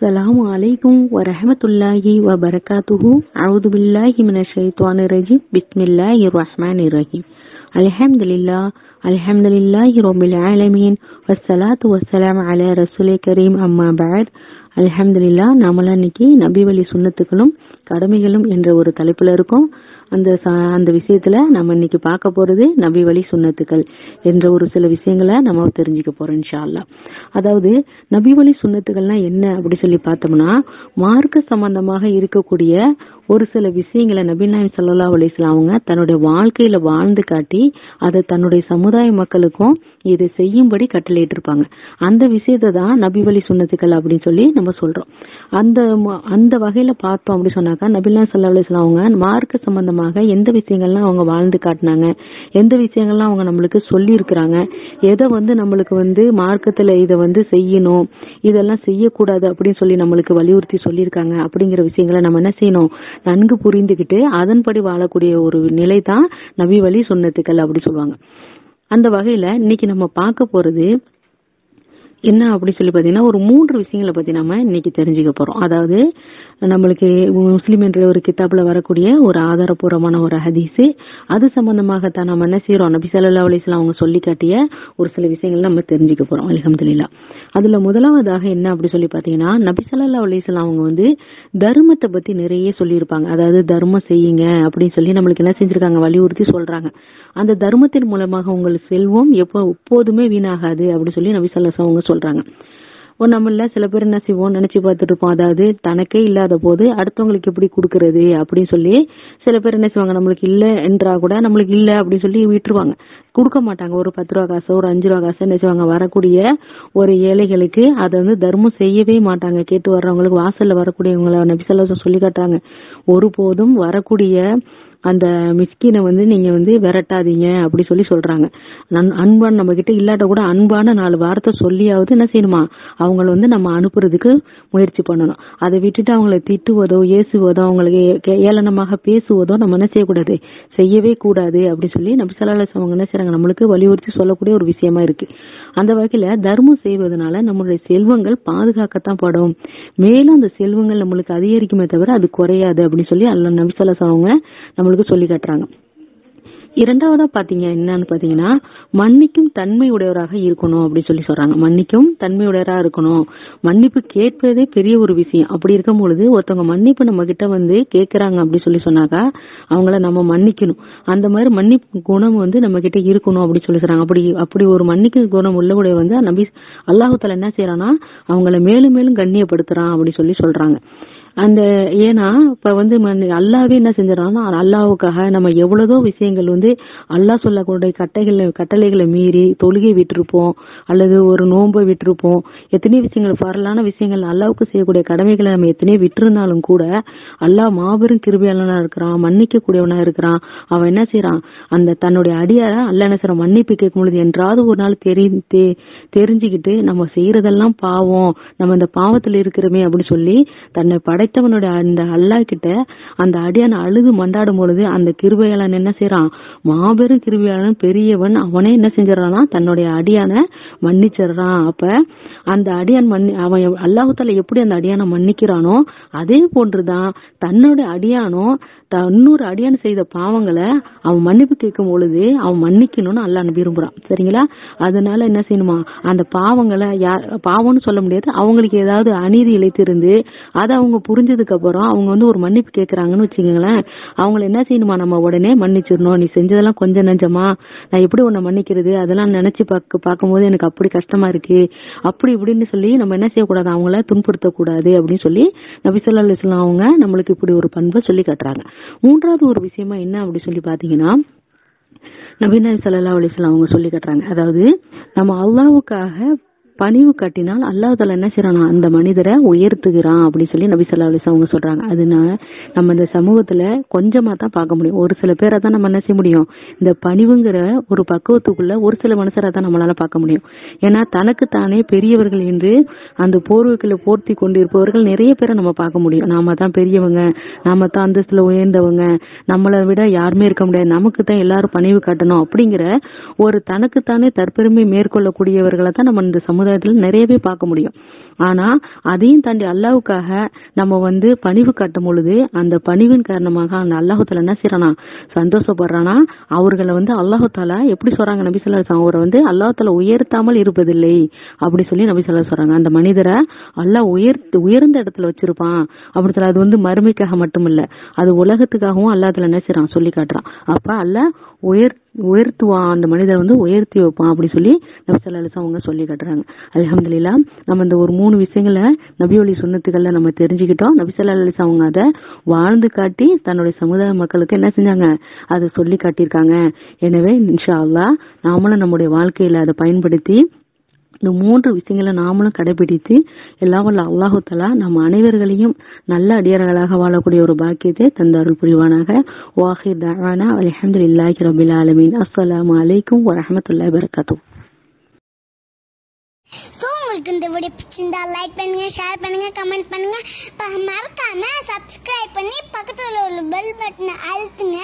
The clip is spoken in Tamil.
السلام عليكم ورحمة الله وبركاته أعوذ بالله من الشيطان الرجيم بسم الله الرحمن الرحيم الحمد لله الحمد لله رب العالمين والصلاة والسلام على رسول كريم أما بعد அல்ஹம்துலில்லா நாமெல்லாம் இன்னைக்கு நபி வழி சுண்ணத்துக்களும் கடமைகளும் என்ற ஒரு தலைப்புல இருக்கும். அந்த அந்த விஷயத்துல நம்ம இன்னைக்கு பார்க்க போறது நபி வழி சுண்ணத்துக்கள் என்ற ஒரு சில விஷயங்களை நம்ம தெரிஞ்சுக்க போறோம் இன்ஷா அல்லாஹ் அதாவது நபி வழி சுண்ணத்துக்கள்னா என்ன அப்படி சொல்லி பார்த்தோம்னா மார்க்க சம்பந்தமாக இருக்கக்கூடிய ஒரு சில விஷயங்களை நபி நாயம் ஸல்லல்லாஹு அலைஹி அவங்க தன்னுடைய வாழ்க்கையில வாழ்ந்து காட்டி அதை தன்னுடைய சமுதாய மக்களுக்கும் இதை செய்யும்படி கட்டளையிட்டு இருப்பாங்க அந்த விஷயத்தை தான் நபி வழி சுண்ணத்துக்கள் அப்படின்னு சொல்லி நம்ம சொல்றோம். அந்த ம- அந்த வகையில பார்த்தோம் அப்படி சொன்னாக்கா நபிலாம் சல்லா அலைஹி அவங்க மார்க்க சம்பந்தமாக எந்த விஷயங்கள்லாம் அவங்க வாழ்ந்து காட்டினாங்க எந்த விஷயங்கள்லாம் அவங்க நம்மளுக்கு சொல்லி இருக்கிறாங்க எதை வந்து நம்மளுக்கு வந்து மார்க்கத்துல இதை வந்து செய்யணும் இதெல்லாம் செய்யக்கூடாது அப்படின்னு சொல்லி நம்மளுக்கு வலியுறுத்தி சொல்லியிருக்காங்க அப்படிங்கிற விஷயங்களை நம்ம என்ன செய்யணும்? நன்கு புரிந்துகிட்டு அதன்படி வாழக்கூடிய ஒரு நிலை தான் நபி வழி சுண்ணத்துக்கள் அப்படி சொல்லுவாங்க. அந்த வகையில இன்னைக்கு நம்ம பார்க்க போறது என்ன அப்படி சொல்லி பார்த்தீங்கன்னா ஒரு மூன்று விஷயங்களை பத்தி நம்ம இன்னைக்கு தெரிஞ்சுக்க போறோம். அதாவது நம்மளுக்கு முஸ்லீம் என்ற ஒரு கித்தாப்பில் வரக்கூடிய ஒரு ஆதாரபூர்வமான ஒரு ஹதீஸ். அது சம்பந்தமாகத்தான் நம்ம என்ன செய்கிறோம் நபி சல்லா அலிஸ்லாம் அவங்க சொல்லி காட்டிய ஒரு சில விஷயங்கள் நம்ம தெரிஞ்சுக்க போறோம். அல்ஹம்துலில்லாஹ். அதுல முதலாவதாக என்ன அப்படி சொல்லி பாத்தீங்கன்னா நபிசல்லா அலிஸ்லாம் அவங்க வந்து தர்மத்தை பத்தி நிறைய சொல்லியிருப்பாங்க. அதாவது தர்மம் செய்யுங்க அப்படின்னு சொல்லி நம்மளுக்கு என்ன செஞ்சிருக்காங்க? வலியுறுத்தி சொல்றாங்க. அந்த தர்மத்தின் மூலமாக உங்கள் செல்வம் எப்போ எப்போதுமே வீணாகாது அப்படின்னு சொல்லி நபிசல்லா அவங்க சொல்றாங்க. ஓ நம்மள சில பேர் என்ன செய்வோம் நினைச்சு பார்த்துட்டு இருப்போம். அதாவது தனக்கே இல்லாத போது அடுத்தவங்களுக்கு எப்படி கொடுக்கறது அப்படின்னு சொல்லி சில பேர் என்ன செய்வாங்க நம்மளுக்கு இல்ல என்றா கூட நம்மளுக்கு இல்ல அப்படின்னு சொல்லி விட்டுருவாங்க. கொடுக்க மாட்டாங்க. ஒரு பத்து ரூபா காசோ ஒரு அஞ்சு ரூபா காசு என்ன செய்வாங்க வரக்கூடிய ஒரு ஏழைகளுக்கு அதை வந்து தர்மம் செய்யவே மாட்டாங்க. கேட்டு வர்றவங்களுக்கு வாசல்ல வரக்கூடியவங்கள நபிசல்ல சொல்லி காட்டாங்க ஒருபோதும் வரக்கூடிய அந்த மிஸ்கினை வந்து நீங்க வந்து விரட்டாதீங்க அப்படி சொல்லி சொல்றாங்க. நன்- அன்பான நம்ம கிட்ட இல்லாட்ட கூட அன்பான நாலு வார்த்தை சொல்லியாவது என்ன செய்யணுமா? அவங்கள வந்து நம்ம அனுப்புறதுக்கு முயற்சி பண்ணணும். அதை விட்டுட்டு அவங்கள திட்டுவதோ ஏசுவதோ அவங்களுக்கு ஏளனமாக பேசுவதோ நம்ம என்ன செய்யக்கூடாது? செய்யவே கூடாது அப்படின்னு சொல்லி நம்ம ஸல்லல்லாஹு அவங்க என்ன செய்றாங்க? நம்மளுக்கு வலியுறுத்தி சொல்லக்கூடிய ஒரு விஷயமா இருக்கு. அந்த வகையில தர்மம் செய்வதனால நம்மளுடைய செல்வங்கள் பாதுகாக்கத்தான் படும். மேலும் அந்த செல்வங்கள் நம்மளுக்கு அதிகரிக்குமே தவிர அது குறையாது அப்படின்னு சொல்லி அல்ல நபி அவங்க நம்மளுக்கு சொல்லி காட்டுறாங்க. இரண்டாவதா பாத்தீங்க என்னன்னு பாத்தீங்கன்னா மன்னிக்கும் தன்மை உடையவராக இருக்கணும் அப்படின்னு சொல்லி சொல்றாங்க. மன்னிக்கும் தன்மை இருக்கணும். மன்னிப்பு கேட்பதே பெரிய ஒரு விஷயம். அப்படி இருக்கும் பொழுது ஒருத்தவங்க மன்னிப்பு நம்ம கிட்ட வந்து கேக்குறாங்க அப்படின்னு சொல்லி சொன்னாக்கா அவங்கள நம்ம மன்னிக்கணும். அந்த மாதிரி மன்னிப்பு குணம் வந்து நம்ம கிட்ட இருக்கணும் அப்படின்னு சொல்லி சொல்றாங்க. அப்படி அப்படி ஒரு மன்னிக்கும் குணம் உள்ளவுடைய வந்து நபி அல்லாஹு தாலா என்ன செய்யறான்னா அவங்கள மேலும் மேலும் கண்ணியப்படுத்துறான் அப்படி சொல்லி சொல்றாங்க. அந்த ஏன்னா இப்ப வந்து மன்- அல்லாவே என்ன செஞ்சிடறான்னா அல்லாவுக்காக நம்ம எவ்வளவோ விஷயங்கள் வந்து அல்லாஹ் சொல்லக்கூடிய கட்டைகளை கட்டளைகளை மீறி தொழுகை விட்டுருப்போம் அல்லது ஒரு நோன்பை விட்டிருப்போம் எத்தனையோ விஷயங்கள் பரலான விஷயங்கள் அல்லாவுக்கு செய்யக்கூடிய கடமைகளை நம்ம எத்தனையோ விட்டுருந்தாலும் கூட அல்லாஹ் மாபெரும் கிருபியாளனா இருக்கிறான் மன்னிக்க கூடியவனா இருக்கிறான். அவன் என்ன செய்யறான்? அந்த தன்னுடைய அடியார அல்லாஹ் என்ன செய்யறான்? மன்னிப்பு கேட்கும் பொழுது என்றாவது ஒரு நாள் தெரி தெ- தெரிஞ்சுக்கிட்டு நம்ம செய்யறதெல்லாம் பாவம் நம்ம இந்த பாவத்துல இருக்கிறோமே அப்படின்னு சொல்லி தன்னை பட படைத்தவனுடைய அந்த அல்லாஹ் கிட்ட அந்த அடியான் அழுது மண்டாடும் பொழுது அந்த கிருபையாளன் என்ன செய்யறான் மாபெரும் கிருபையாளன் பெரியவன் அவனே என்ன செஞ்சிடறான்னா தன்னுடைய அடியான மன்னிச்சிடுறான். அப்ப அந்த அடியான் மன்னி அவன் எவ்- எப்படி அந்த அடியான மன்னிக்கிறானோ அதே போன்றுதான் தன்னுடைய அடியானும் த- இன்னொரு அடியான் செய்த பாவங்களை அவன் மன்னிப்பு கேட்கும் பொழுது அவன் மன்னிக்கணும்னு அல்லாஹ் விரும்புறான். சரிங்களா? அதனால என்ன செய்யணுமா? அந்த பாவங்களை யார் பாவம்னு சொல்ல முடியாது. அவங்களுக்கு ஏதாவது அநீதி இழைத்திருந்து அதை அவங்க புரிஞ்சதுக்கு அப்புறம் அவங்க வந்து ஒரு மன்னிப்பு கேட்கறாங்கன்னு வச்சுக்கோங்களேன். அவங்கள என்ன செய்யணுமா? நம்ம உடனே மன்னிச்சிடணும். நீ செஞ்சதெல்லாம் கொஞ்சம் நெஞ்சமா? நான் எப்படி உன்னை மன்னிக்கிறது? அதெல்லாம் நினைச்சு பார்க்க பார்க்கும்போது எனக்கு அப்படி கஷ்டமா இருக்கு. அப்படி இப்படின்னு சொல்லி நம்ம என்ன செய்யக்கூடாது? அவங்கள துன்புறுத்தக்கூடாது அப்படின்னு சொல்லி நபி ஸல்லல்லாஹு அவங்க நம்மளுக்கு இப்படி ஒரு பண்பை சொல்லி காட்டுறாங்க. மூன்றாவது ஒரு விஷயமா என்ன அப்படி சொல்லி பாத்தீங்கன்னா நபீனா ஸல்லல்லாஹு அலைஹி வஸல்லம் அவங்க சொல்லி காட்டுறாங்க. அதாவது நம்ம அல்லாவுக்காக பணிவு காட்டினால் அல்லாஹ் என்ன செய்யறான் அந்த மனிதரை உயர்த்துகிறான் அப்படின்னு சொல்லி நபி ஸல்லல்லாஹு அவங்க சொல்றாங்க. அதனால நம்ம இந்த சமூகத்துல கொஞ்சமா தான் பார்க்க முடியும். ஒரு சில பேரை தான் நம்ம என்ன செய்ய முடியும்? இந்த பணிவுங்கிற ஒரு பக்குவத்துக்குள்ள ஒரு சில மனுஷரை தான் நம்மளால பார்க்க முடியும். ஏன்னா தனக்கு தானே பெரியவர்கள் என்று அந்த போர்வைகளை போர்த்தி கொண்டிருப்பவர்கள் நிறைய பேரை நம்ம பார்க்க முடியும். நாம தான் பெரியவங்க நாம தான் அந்தஸ்துல உயர்ந்தவங்க நம்மளை விட யாருமே இருக்க முடியாது. நமக்கு தான் எல்லாரும் பணிவு காட்டணும் அப்படிங்கிற ஒரு தனக்குத்தானே தற்பெருமை மேற்கொள்ளக்கூடியவர்களை தான் நம்ம இந்த உலகத்தில் நிறையவே பார்க்க முடியும். ஆனா அதையும் தாண்டி அல்லாவுக்காக நம்ம வந்து பணிவு காட்டும் பொழுது அந்த பணிவின் காரணமாக அந்த அல்லாஹுத்தால என்ன செய்யறானா சந்தோஷப்படுறானா அவர்களை வந்து அல்லாஹுத்தாலா எப்படி சொல்றாங்க நபி சொல்லா அவரை வந்து அல்லாஹால உயர்த்தாமல் இருப்பதில்லை அப்படி சொல்லி நபி சொல்லா சொல்றாங்க அந்த மனிதரை அல்லாஹ் உயர்த்து உயர்ந்த இடத்துல வச்சிருப்பான். அப்படி சொல்ல அது வந்து மறுமைக்காக மட்டும் இல்ல அது உலகத்துக்காகவும் அல்லாஹ்ல என்ன செய்யறான் சொல்லி காட்டுறான். அப்ப அல்ல உயர் உயர்த்துவான் அந்த மனிதரை வந்து உயர்த்தி வைப்பான் அப்படி சொல்லி நபி அலிசா அவங்க சொல்லி காட்டுறாங்க. அலமதுல்லா நம்ம இந்த ஒரு மூணு விஷயங்களை நபியொலி சுண்ணத்துக்கள்ல நம்ம தெரிஞ்சுக்கிட்டோம். நபி அலிஸ் அவங்க அதை வாழ்ந்து காட்டி தன்னுடைய சமுதாய மக்களுக்கு என்ன செஞ்சாங்க? அதை சொல்லி காட்டியிருக்காங்க. எனவே இன்ஷா அல்லா நாமளும் நம்முடைய வாழ்க்கையில அதை பயன்படுத்தி இந்த மூன்று விஷயங்களை நாமளும் கடைபிடித்து எல்லாம் வல்ல அல்லாஹு தலா அனைவர்களையும் நல்ல அடியார்களாக வாழக்கூடிய ஒரு பாக்கியத்தை தந்தார்கள் புரிவானாக. வாஹிர் அலஹமது இல்லாஹி ரபில் ஆலமீன். அஸ்லாம் அலைக்கும் வரமத்துல்லா வரகாத்தூ ஸோ உங்களுக்கு இந்த வீடியோ பிடிச்சிருந்தா லைக் பண்ணுங்க ஷேர் பண்ணுங்க கமெண்ட் பண்ணுங்க. மறக்காம சப்ஸ்கிரைப் பண்ணி பக்கத்துல உள்ள பெல் பட்டனை அழுத்துங்க.